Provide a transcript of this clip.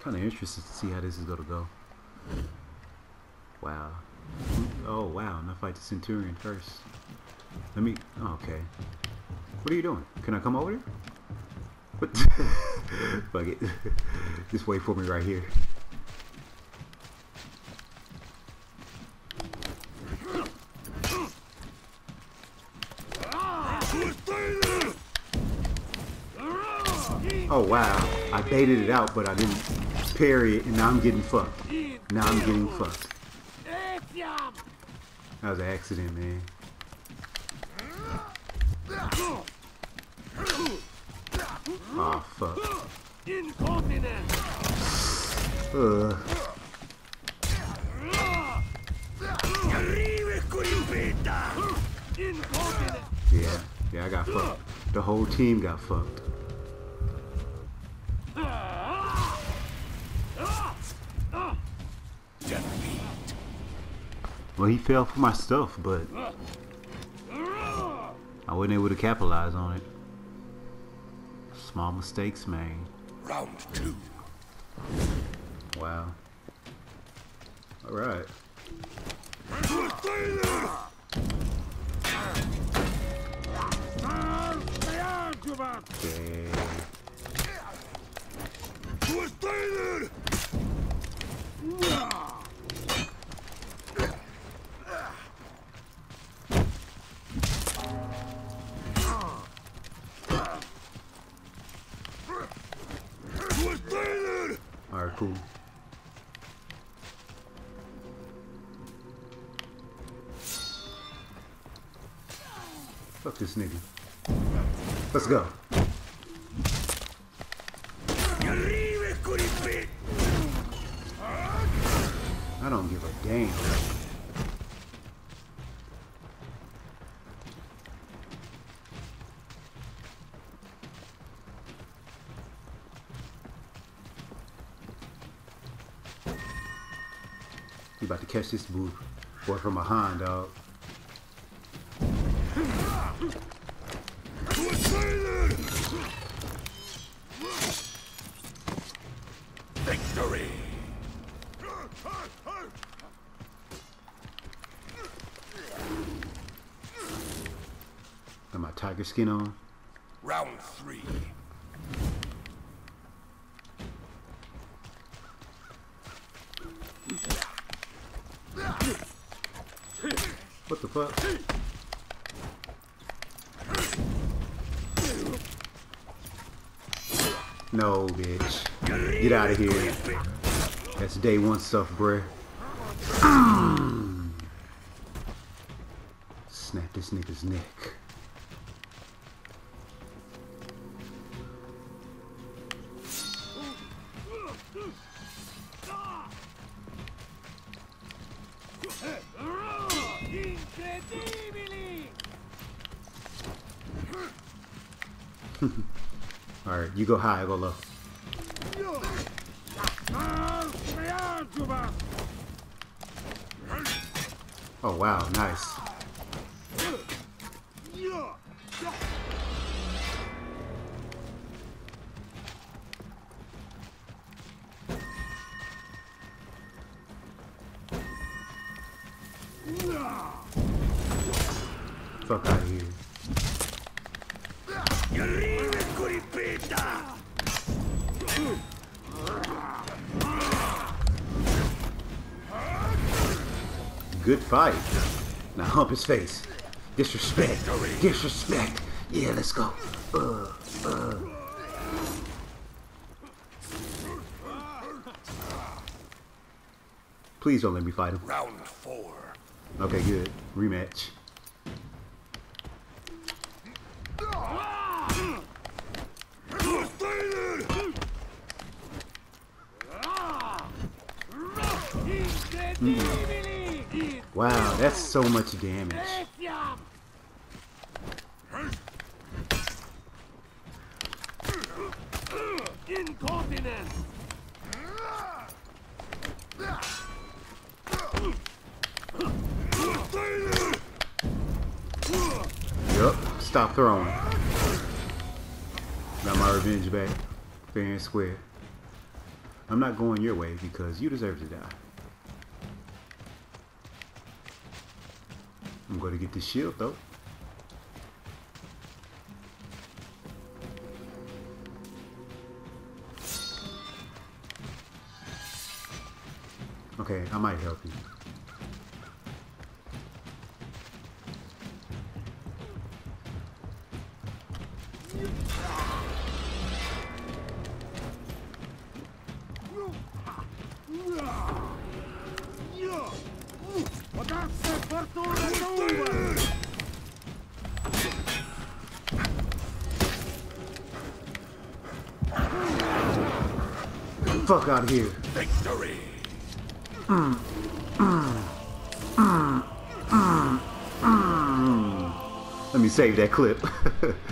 kind of interested to see how this is gonna go. Wow. Oh wow, I fight the Centurion first. Let me. Oh, okay. What are you doing? Can I come over there? What? Fuck it. Just wait for me right here. Oh wow, I baited it out, but I didn't parry it, and now I'm getting fucked. Now I'm getting fucked. That was an accident, man. Oh fuck. Uh, yeah, yeah, I got fucked. The whole team got fucked. Well, he fell for my stuff, but I wasn't able to capitalize on it. Small mistakes, man. Round two. Wow. All right. Okay. Cool. Fuck this nigga. Let's go. I don't give a damn. You about to catch this boo boy from behind, dog. Victory. Got my tiger skin on. Round three. What the fuck? No, bitch. Get out of here. That's day one stuff, bruh. Snap this nigga's neck. Alright, you go high, I go low. Oh wow, nice. Fuck out of here. Good fight. Now hump his face. Disrespect. Disrespect. Yeah, let's go. Uh, uh. Please don't let me fight him. Round four. Okay, good. Rematch. Wow, that's so much damage. Incontinent! Yup, stop throwing. Got my revenge back. Fair and square. I'm not going your way because you deserve to die. I'm going to get this shield though. Okay, I might help you. Fuck out of here. Victory! Mm, mm, mm, Let me save that clip.